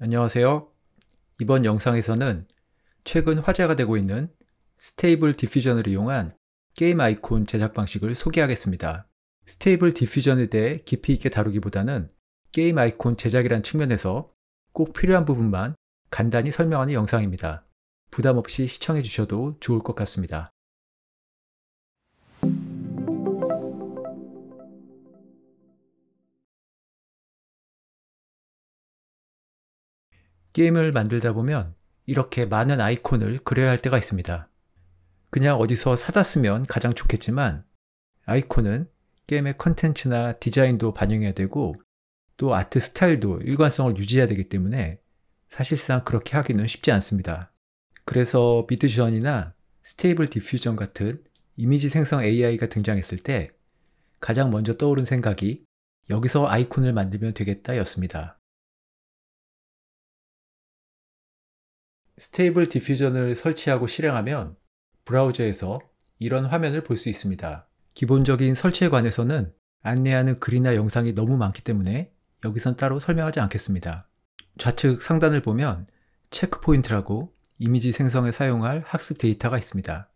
안녕하세요. 이번 영상에서는 최근 화제가 되고 있는 Stable Diffusion을 이용한 게임 아이콘 제작 방식을 소개하겠습니다. Stable Diffusion에 대해 깊이 있게 다루기보다는 게임 아이콘 제작이란 측면에서 꼭 필요한 부분만 간단히 설명하는 영상입니다. 부담 없이 시청해 주셔도 좋을 것 같습니다. 게임을 만들다 보면 이렇게 많은 아이콘을 그려야 할 때가 있습니다. 그냥 어디서 사다 쓰면 가장 좋겠지만 아이콘은 게임의 컨텐츠나 디자인도 반영해야 되고 또 아트 스타일도 일관성을 유지해야 되기 때문에 사실상 그렇게 하기는 쉽지 않습니다. 그래서 Midjourney나 Stable Diffusion 같은 이미지 생성 AI가 등장했을 때 가장 먼저 떠오른 생각이 여기서 아이콘을 만들면 되겠다 였습니다. Stable Diffusion을 설치하고 실행하면 브라우저에서 이런 화면을 볼 수 있습니다. 기본적인 설치에 관해서는 안내하는 글이나 영상이 너무 많기 때문에 여기선 따로 설명하지 않겠습니다. 좌측 상단을 보면 체크포인트라고 이미지 생성에 사용할 학습 데이터가 있습니다.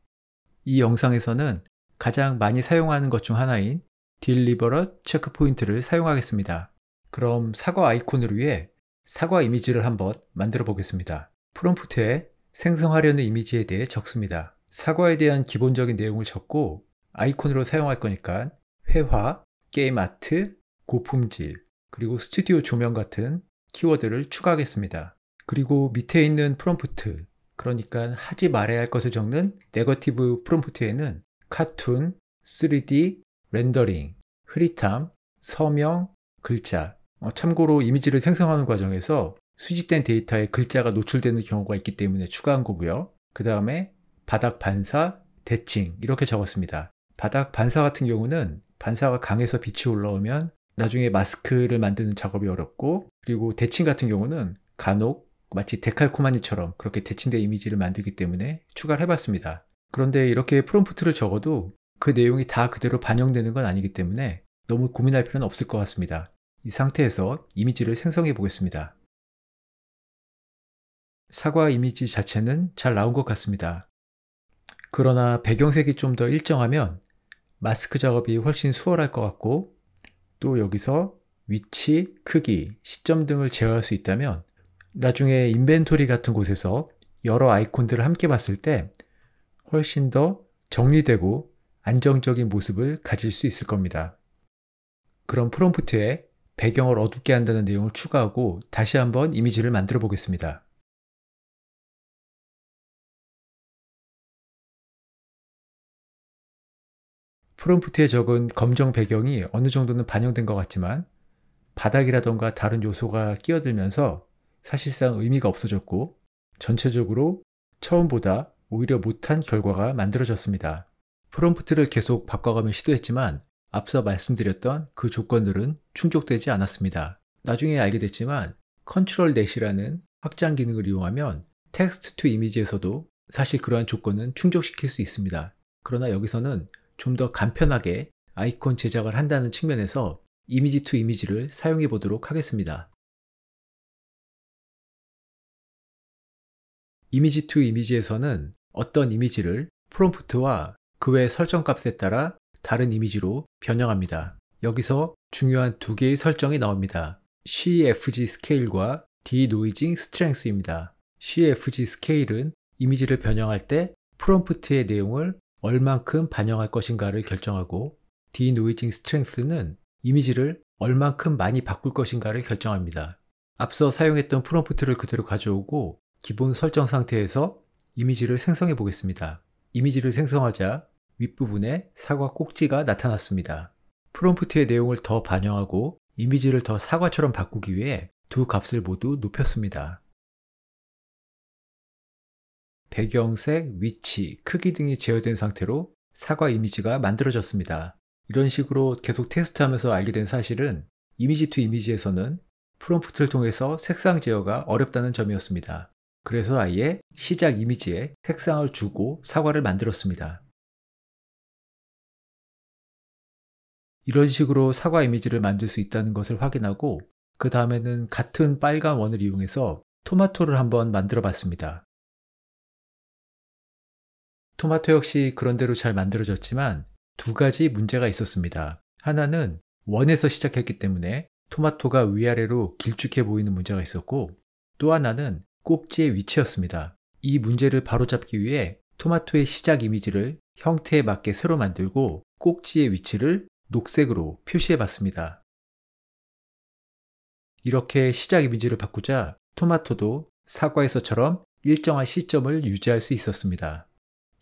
이 영상에서는 가장 많이 사용하는 것 중 하나인 딜리버럿 체크포인트를 사용하겠습니다. 그럼 사과 아이콘을 위해 사과 이미지를 한번 만들어 보겠습니다. 프롬프트에 생성하려는 이미지에 대해 적습니다. 사과에 대한 기본적인 내용을 적고 아이콘으로 사용할 거니까 회화, 게임 아트, 고품질, 그리고 스튜디오 조명 같은 키워드를 추가하겠습니다. 그리고 밑에 있는 프롬프트, 그러니까 하지 말아야 할 것을 적는 negative prompt에는 카툰, 3D, 렌더링, 흐릿함, 서명, 글자. 어, 참고로 이미지를 생성하는 과정에서 수집된 데이터에 글자가 노출되는 경우가 있기 때문에 추가한 거고요. 그 다음에 바닥 반사, 대칭 이렇게 적었습니다. 바닥 반사 같은 경우는 반사가 강해서 빛이 올라오면 나중에 마스크를 만드는 작업이 어렵고 그리고 대칭 같은 경우는 간혹 마치 데칼코마니처럼 그렇게 대칭된 이미지를 만들기 때문에 추가를 해봤습니다. 그런데 이렇게 프롬프트를 적어도 그 내용이 다 그대로 반영되는 건 아니기 때문에 너무 고민할 필요는 없을 것 같습니다. 이 상태에서 이미지를 생성해 보겠습니다. 사과 이미지 자체는 잘 나온 것 같습니다. 그러나 배경색이 좀 더 일정하면 마스크 작업이 훨씬 수월할 것 같고 또 여기서 위치, 크기, 시점 등을 제어할 수 있다면 나중에 인벤토리 같은 곳에서 여러 아이콘들을 함께 봤을 때 훨씬 더 정리되고 안정적인 모습을 가질 수 있을 겁니다. 그럼 프롬프트에 배경을 어둡게 한다는 내용을 추가하고 다시 한번 이미지를 만들어 보겠습니다. 프롬프트에 적은 검정 배경이 어느 정도는 반영된 것 같지만 바닥이라던가 다른 요소가 끼어들면서 사실상 의미가 없어졌고 전체적으로 처음보다 오히려 못한 결과가 만들어졌습니다. 프롬프트를 계속 바꿔가며 시도했지만 앞서 말씀드렸던 그 조건들은 충족되지 않았습니다. 나중에 알게 됐지만 ControlNet이라는 확장 기능을 이용하면 text to image에서도 사실 그러한 조건은 충족시킬 수 있습니다. 그러나 여기서는 좀 더 간편하게 아이콘 제작을 한다는 측면에서 image to image를 사용해 보도록 하겠습니다. image to image에서는 어떤 이미지를 프롬프트와 그 외 설정 값에 따라 다른 이미지로 변형합니다. 여기서 중요한 두 개의 설정이 나옵니다. CFG 스케일과 디노이징 스트렝스입니다. CFG scale은 이미지를 변형할 때 프롬프트의 내용을 얼만큼 반영할 것인가를 결정하고 denoising strength는 이미지를 얼만큼 많이 바꿀 것인가를 결정합니다. 앞서 사용했던 프롬프트를 그대로 가져오고 기본 설정 상태에서 이미지를 생성해 보겠습니다. 이미지를 생성하자 윗부분에 사과 꼭지가 나타났습니다. 프롬프트의 내용을 더 반영하고 이미지를 더 사과처럼 바꾸기 위해 두 값을 모두 높였습니다. 배경색, 위치, 크기 등이 제어된 상태로 사과 이미지가 만들어졌습니다. 이런 식으로 계속 테스트하면서 알게 된 사실은 image to image에서는 프롬프트를 통해서 색상 제어가 어렵다는 점이었습니다. 그래서 아예 시작 이미지에 색상을 주고 사과를 만들었습니다. 이런 식으로 사과 이미지를 만들 수 있다는 것을 확인하고 그 다음에는 같은 빨간 원을 이용해서 토마토를 한번 만들어 봤습니다. 토마토 역시 그런대로 잘 만들어졌지만 두 가지 문제가 있었습니다. 하나는 원에서 시작했기 때문에 토마토가 위아래로 길쭉해 보이는 문제가 있었고 또 하나는 꼭지의 위치였습니다. 이 문제를 바로잡기 위해 토마토의 시작 이미지를 형태에 맞게 새로 만들고 꼭지의 위치를 녹색으로 표시해 봤습니다. 이렇게 시작 이미지를 바꾸자 토마토도 사과에서처럼 일정한 시점을 유지할 수 있었습니다.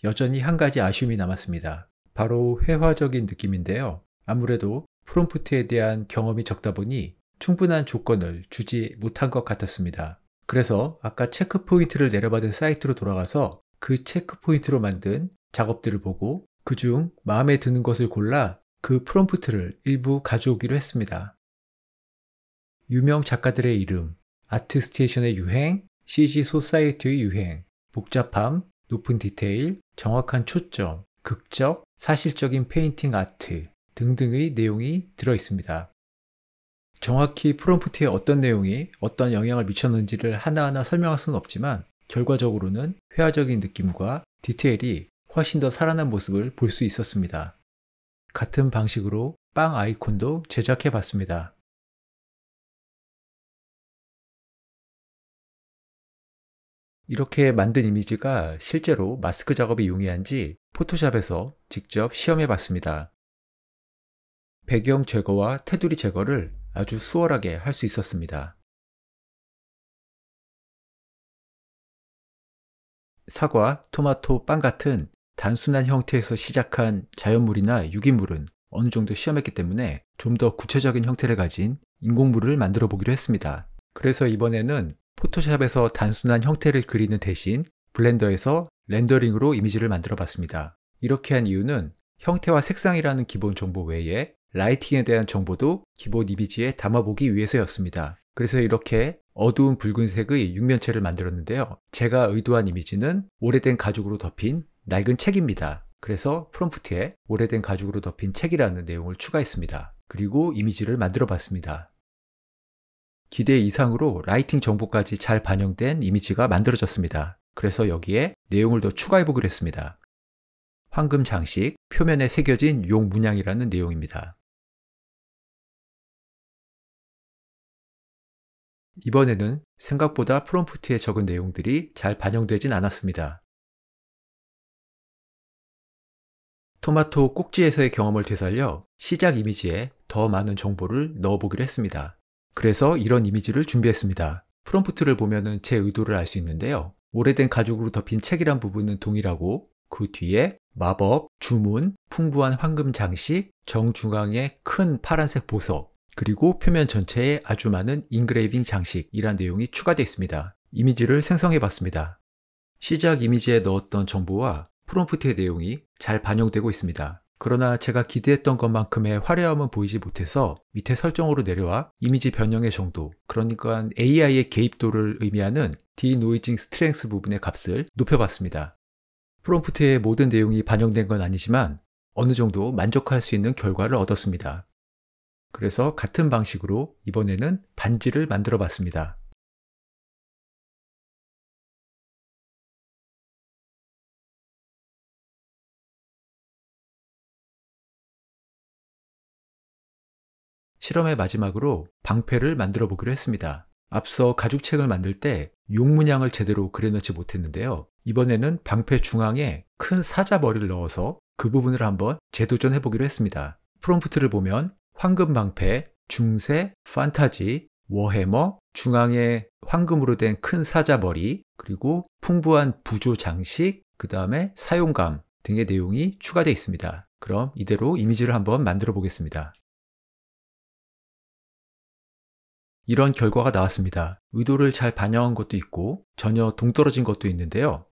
여전히 한 가지 아쉬움이 남았습니다. 바로 회화적인 느낌인데요. 아무래도 프롬프트에 대한 경험이 적다 보니 충분한 조건을 주지 못한 것 같았습니다. 그래서 아까 체크 포인트를 내려받은 사이트로 돌아가서 그 체크 포인트로 만든 작업들을 보고 그중 마음에 드는 것을 골라 그 프롬프트를 일부 가져오기로 했습니다. 유명 작가들의 이름, ArtStation의 유행, CG Society의 유행, 복잡함, 높은 디테일, 정확한 초점, 극적, 사실적인 페인팅 아트 등등의 내용이 들어 있습니다. 정확히 프롬프트에 어떤 내용이 어떤 영향을 미쳤는지를 하나하나 설명할 수는 없지만 결과적으로는 회화적인 느낌과 디테일이 훨씬 더 살아난 모습을 볼 수 있었습니다. 같은 방식으로 빵 아이콘도 제작해 봤습니다. 이렇게 만든 이미지가 실제로 마스크 작업이 용이한지 포토샵에서 직접 시험해 봤습니다. 배경 제거와 테두리 제거를 아주 수월하게 할 수 있었습니다. 사과, 토마토, 빵 같은 단순한 형태에서 시작한 자연물이나 유기물은 어느 정도 시험했기 때문에 좀 더 구체적인 형태를 가진 인공물을 만들어 보기로 했습니다. 그래서 이번에는 포토샵에서 단순한 형태를 그리는 대신 블렌더에서 렌더링으로 이미지를 만들어 봤습니다. 이렇게 한 이유는 형태와 색상이라는 기본 정보 외에 라이팅에 대한 정보도 기본 이미지에 담아보기 위해서였습니다. 그래서 이렇게 어두운 붉은색의 육면체를 만들었는데요. 제가 의도한 이미지는 오래된 가죽으로 덮인 낡은 책입니다. 그래서 프롬프트에 오래된 가죽으로 덮인 책이라는 내용을 추가했습니다. 그리고 이미지를 만들어 봤습니다. 기대 이상으로 라이팅 정보까지 잘 반영된 이미지가 만들어졌습니다. 그래서 여기에 내용을 더 추가해 보기로 했습니다. 황금 장식, 표면에 새겨진 용 문양이라는 내용입니다. 이번에는 생각보다 프롬프트에 적은 내용들이 잘 반영되진 않았습니다. 토마토 꼭지에서의 경험을 되살려 시작 이미지에 더 많은 정보를 넣어보기로 했습니다. 그래서 이런 이미지를 준비했습니다. 프롬프트를 보면 제 의도를 알 수 있는데요. 오래된 가죽으로 덮인 책이란 부분은 동일하고 그 뒤에 마법, 주문, 풍부한 황금 장식, 정중앙에 큰 파란색 보석, 그리고 표면 전체에 아주 많은 engraving 장식이란 내용이 추가되어 있습니다. 이미지를 생성해 봤습니다. 시작 이미지에 넣었던 정보와 프롬프트의 내용이 잘 반영되고 있습니다. 그러나 제가 기대했던 것만큼의 화려함은 보이지 못해서 밑에 설정으로 내려와 이미지 변형의 정도, 그러니까 AI의 개입도를 의미하는 denoising strength 부분의 값을 높여봤습니다. 프롬프트의 모든 내용이 반영된 건 아니지만 어느 정도 만족할 수 있는 결과를 얻었습니다. 그래서 같은 방식으로 이번에는 반지를 만들어 봤습니다. 실험의 마지막으로 방패를 만들어 보기로 했습니다. 앞서 가죽책을 만들 때 용문양을 제대로 그려놓지 못했는데요. 이번에는 방패 중앙에 큰 사자 머리를 넣어서 그 부분을 한번 재도전해 보기로 했습니다. 프롬프트를 보면 황금 방패, 중세, 판타지, 워해머, 중앙에 황금으로 된 큰 사자 머리, 그리고 풍부한 부조 장식, 그 다음에 사용감 등의 내용이 추가되어 있습니다. 그럼 이대로 이미지를 한번 만들어 보겠습니다. 이런 결과가 나왔습니다. 의도를 잘 반영한 것도 있고 전혀 동떨어진 것도 있는데요.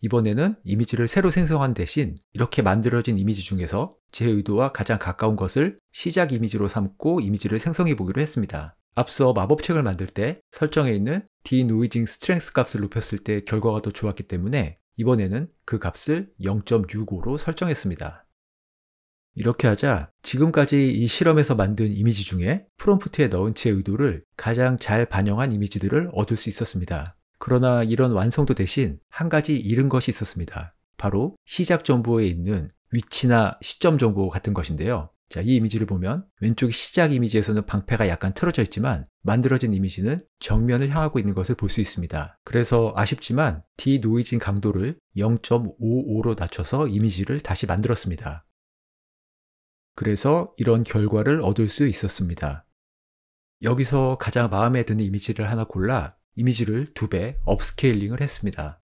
이번에는 이미지를 새로 생성한 대신 이렇게 만들어진 이미지 중에서 제 의도와 가장 가까운 것을 시작 이미지로 삼고 이미지를 생성해 보기로 했습니다. 앞서 마법책을 만들 때 설정에 있는 denoising strength 값을 높였을 때 결과가 더 좋았기 때문에 이번에는 그 값을 0.65로 설정했습니다. 이렇게 하자 지금까지 이 실험에서 만든 이미지 중에 프롬프트에 넣은 제 의도를 가장 잘 반영한 이미지들을 얻을 수 있었습니다. 그러나 이런 완성도 대신 한 가지 잃은 것이 있었습니다. 바로 시작 정보에 있는 위치나 시점 정보 같은 것인데요. 자, 이 이미지를 보면 왼쪽 시작 이미지에서는 방패가 약간 틀어져 있지만 만들어진 이미지는 정면을 향하고 있는 것을 볼 수 있습니다. 그래서 아쉽지만 디노이징 강도를 0.55로 낮춰서 이미지를 다시 만들었습니다. 그래서 이런 결과를 얻을 수 있었습니다. 여기서 가장 마음에 드는 이미지를 하나 골라 이미지를 두 배 업스케일링을 했습니다.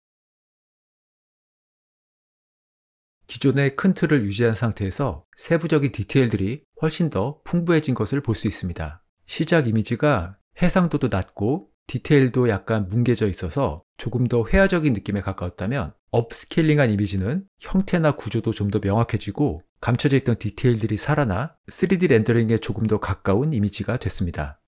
기존의 큰 틀을 유지한 상태에서 세부적인 디테일들이 훨씬 더 풍부해진 것을 볼 수 있습니다. 시작 이미지가 해상도도 낮고 디테일도 약간 뭉개져 있어서 조금 더 회화적인 느낌에 가까웠다면 업스케일링한 이미지는 형태나 구조도 좀 더 명확해지고 감춰져 있던 디테일들이 살아나 3D 렌더링에 조금 더 가까운 이미지가 됐습니다.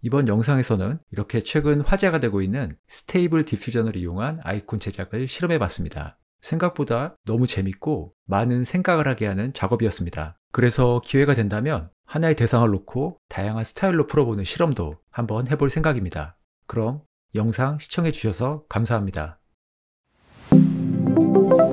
이번 영상에서는 이렇게 최근 화제가 되고 있는 Stable Diffusion을 이용한 아이콘 제작을 실험해 봤습니다. 생각보다 너무 재밌고 많은 생각을 하게 하는 작업이었습니다. 그래서 기회가 된다면 하나의 대상을 놓고 다양한 스타일로 풀어보는 실험도 한번 해볼 생각입니다. 그럼 영상 시청해 주셔서 감사합니다. Thank you.